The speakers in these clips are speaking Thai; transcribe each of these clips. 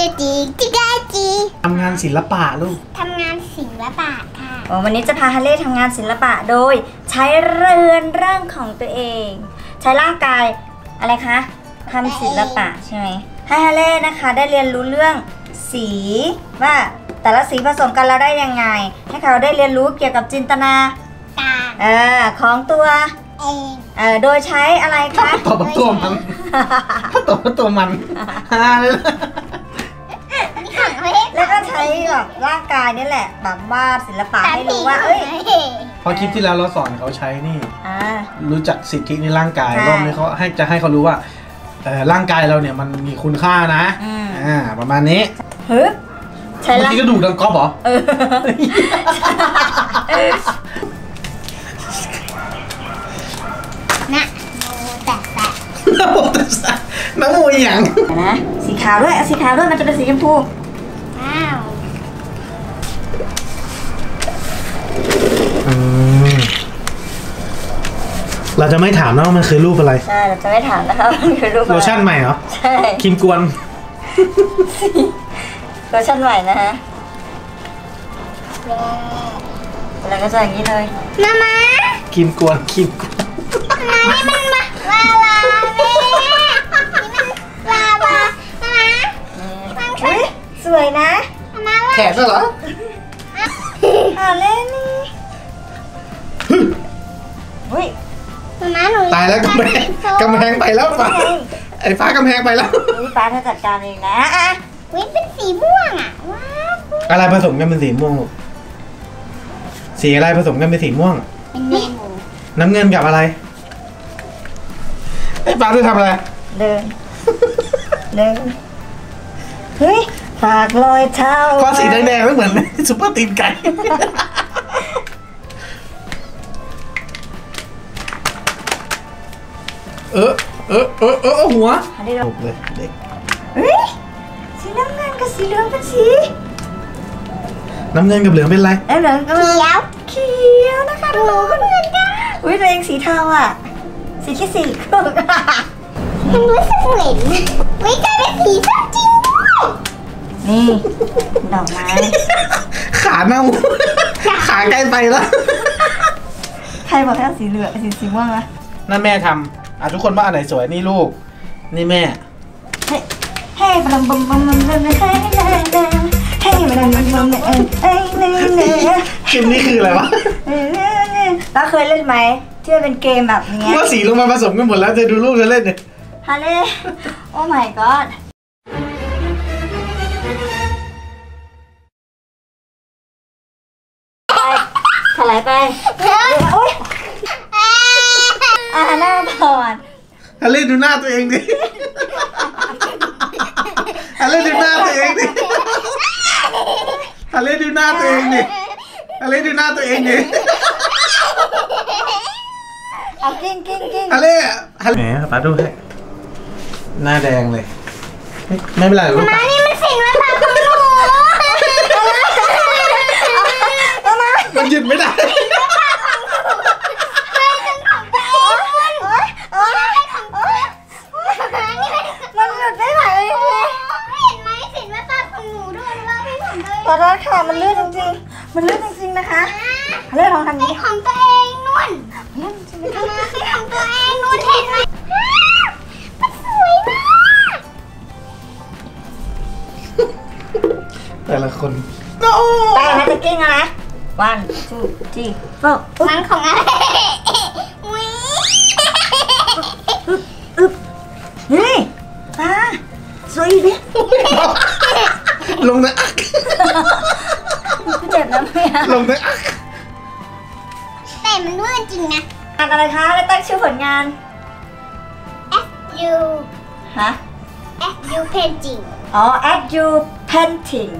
ศิลปะลูกทำงานศิลปะค่ะโอ้วันนี้จะพาฮันเล่ทำงานศิลปะโดย ใช้เรือนร่างของตัวเอง ใช้ร่างกายอะไรคะทำศิลปะใช่ไหมให้ฮันเล่นะคะได้เรียนรู้เรื่องสีว่าแต่ละสีผสมกันแล้วได้ยังไง ให้เขาได้เรียนรู้เกี่ยวกับจินตนาการเออของตัวเองเออโดยใช้อะไรคะตอบว่าตัวมันตอบว่าตัวมันฮาเลย ช้แบบร่างกายนี่แหละแบบวาดศิลปะให้รู้ว่า เอ้ย เพราะคลิปที่แล้วเราสอนเขาใช้นี่ อ่า รู้จักสิทธิในร่างกายใช่ รอบนี้เขาให้จะให้เขารู้ว่าเอ่อร่างกายเราเนี่ยมันมีคุณค่านะอืมอ่าประมาณนี้ฮึบใช้เมื่อร่างกี้ก็ดูดังก๊อปเหรอ เออนะโมแตะแตะน้ำโมตัสสะน้ำโมอหย่างเดี๋ยวนะสีขาวด้วยเอาสีขาวด้วยมันจะเป็นสีชมพูอ้าวอืมเราจะไม่ถามนะว่ามันคือรูปอะไร ใช่เราจะไม่ถามนะคะว่ามันคือรูปอะโลไรชั่นใหม่เหรอใช่ครีมกวนโลชั่นใหม่นะฮะแล้วก็จะอย่างนี้เลยมามาครีมกวนครีมกวน มานี่มัน มามาแขนเหรอหาเล่นนี่เฮ้ยมามาหนูตายแล้วกำแพงกำแพงไปแล้วฟ้าไอ้ฟ้ากำแพงไปแล้วนี่ป้าเธอจัดการเองนะอะวิเป็นสีม่วงอะว้าวอะไรผสมกันเป็นสีม่วงลูกสีอะไรผสมกันเป็นสีม่วงเป็นเมนูน้ำเงินกับอะไรไอ้ฟ้าจะทำอะไรเดินเดินเฮ้ย ฝากรอยเท้าเพราะสีแดงๆไม่เหมือนซุปเปอร์ตีนไก่เออเออเออเออเอาหัวอันนี้เราจบเลยเด็กเฮ้ยสีน้ำเงินกับสีเหลืองเป็นสีน้ำเงินกับเหลืองเป็นไรแล้วเหลืองก็เขียวเขียวนะคะทุกคนเหมือนกันอุ้ยตัวเองสีเทาอะ สีแค่สีครึ่งมันรู้สึกเหม็นวิกลายเป็นสีส้มจริงด้วย นี่ ดอกไม้ ขาเน่าขาใกล้ไปแล้ว ใครบอกให้เอาสีเหลืองสีสีม่วงนะนั่นแม่ทำอะทุกคนว่าอันไหนสวยนี่ลูก นี่แม่ เฮ้ยเฮ้ยบัมบัมบัมบัมบัมเฮ้ยเฮ้ยเฮ้ยเฮ้ยบัมบัมบัมเอ้ยเอ้ยเอ้ยเอ้ยคลิปนี้คืออะไรวะแล้วเคยเล่นไหมที่มันเป็นเกมแบบเนี้ยว่าสีลงมาผสมกันหมดแล้วจะดูรูปจะเล่นเนี่ยฮาเล่โอ้ my god ถลายไปโอ๊ยอ่าหน้าก่อนฮันเล่นดูหน้าตัวเองดิฮันเล่นดูหน้าตัวเองดิฮันเล่นดูหน้าตัวเองดิฮันเล่นดูหน้าตัวเองดิเอากิ้งกิ้งกิ้งฮันเล่ฮันแหมป้าดูให้หน้าแดงเลย ไม่ไม่เป็นไรหรอกลูกมานี่มันศิลปะของ มันลื่นจริงๆนะคะฮาเล่ลองทำเป็นี้นของตัวเองนุ่นลื่นจริงๆทำไมเป็นของตัวเองนุ่นเห็นไหมมันสวยมากแต่ละคนไปนะจะกิ้งอะนะ one two three four มันของอะไร ลงนะอักแต่มันนุ่นจริงนะงานอะไรคะแล้วตั้งชื่อผลงาน F U ฮะ F U painting อ๋อ at you painting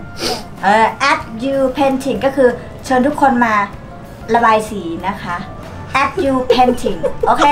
เออ at you painting ก็คือเชิญทุกคนมาระบายสีนะคะ at you painting โอเค